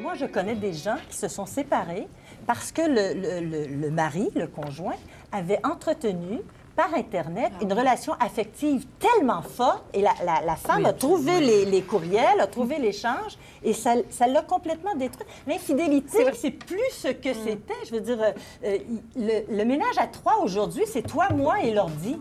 Moi, je connais des gens qui se sont séparés parce que le, le- mari, le conjoint, avait entretenu par Internet ah une relation affective tellement forte et la, la- femme a trouvé les, les courriels, a trouvé l'échange et ça l'a complètement détruit. L'infidélité, c'est plus ce que mm. c'était. Je veux dire, euh, le ménage à trois aujourd'hui, c'est toi, moi et l'ordi.